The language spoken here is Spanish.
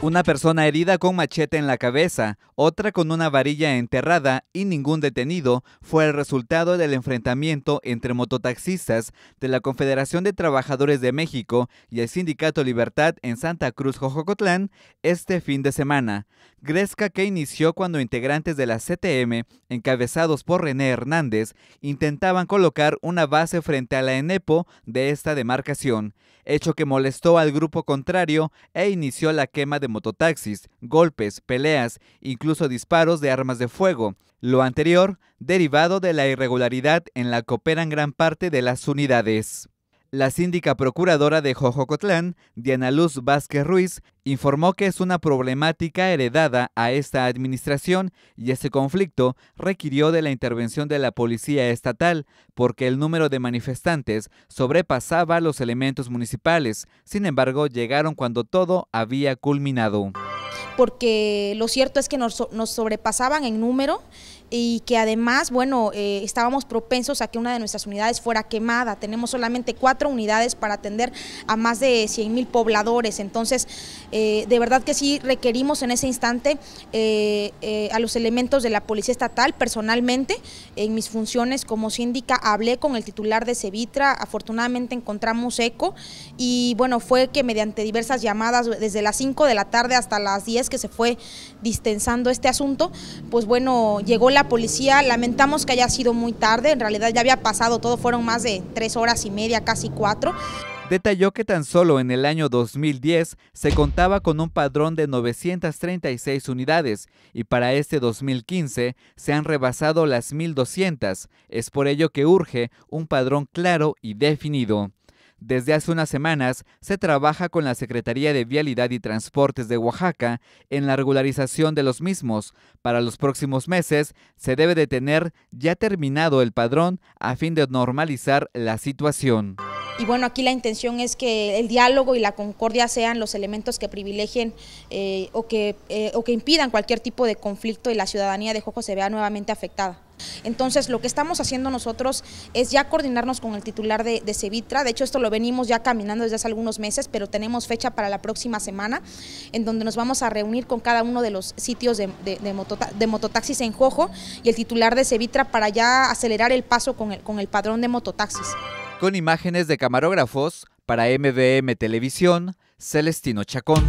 Una persona herida con machete en la cabeza, otra con una varilla enterrada y ningún detenido fue el resultado del enfrentamiento entre mototaxistas de la Confederación de Trabajadores de México y el Sindicato Libertad en Santa Cruz, Jojocotlán, este fin de semana. Gresca que inició cuando integrantes de la CTM, encabezados por René Hernández, intentaban colocar una base frente a la ENEPO de esta demarcación, hecho que molestó al grupo contrario e inició la quema de mototaxis, golpes, peleas, incluso disparos de armas de fuego. Lo anterior derivado de la irregularidad en la que operan gran parte de las unidades. La síndica procuradora de Jojocotlán, Diana Luz Vázquez Ruiz, informó que es una problemática heredada a esta administración y ese conflicto requirió de la intervención de la policía estatal porque el número de manifestantes sobrepasaba los elementos municipales. Sin embargo, llegaron cuando todo había culminado porque lo cierto es que nos, sobrepasaban en número y que además, bueno, eh, estábamos propensos a que una de nuestras unidades fuera quemada. Tenemos solamente cuatro unidades para atender a más de 100 mil pobladores. Entonces, eh, de verdad que sí requerimos en ese instante eh, a los elementos de la Policía Estatal. Personalmente, en mis funciones como síndica, hablé con el titular de Cevitra. Afortunadamente encontramos eco y, bueno, fue que mediante diversas llamadas, desde las 5 de la tarde hasta las 10 que se fue distensando este asunto, pues bueno, llegó la policía, lamentamos que haya sido muy tarde, en realidad ya había pasado todo, fueron más de tres horas y media, casi cuatro. Detalló que tan solo en el año 2010 se contaba con un padrón de 936 unidades y para este 2015 se han rebasado las 1.200. Es por ello que urge un padrón claro y definido. Desde hace unas semanas se trabaja con la Secretaría de Vialidad y Transportes de Oaxaca en la regularización de los mismos. Para los próximos meses se debe de tener ya terminado el padrón a fin de normalizar la situación. Y bueno, aquí la intención es que el diálogo y la concordia sean los elementos que privilegien eh, o, que, eh, o que impidan cualquier tipo de conflicto y la ciudadanía de Jojo se vea nuevamente afectada. Entonces, lo que estamos haciendo nosotros es ya coordinarnos con el titular de, de, Cevitra. De hecho, esto lo venimos ya caminando desde hace algunos meses, pero tenemos fecha para la próxima semana, en donde nos vamos a reunir con cada uno de los sitios de, mototaxis en Jojo y el titular de Cevitra para ya acelerar el paso con el, con el padrón de mototaxis. Con imágenes de camarógrafos para MBM Televisión, Celestino Chacón.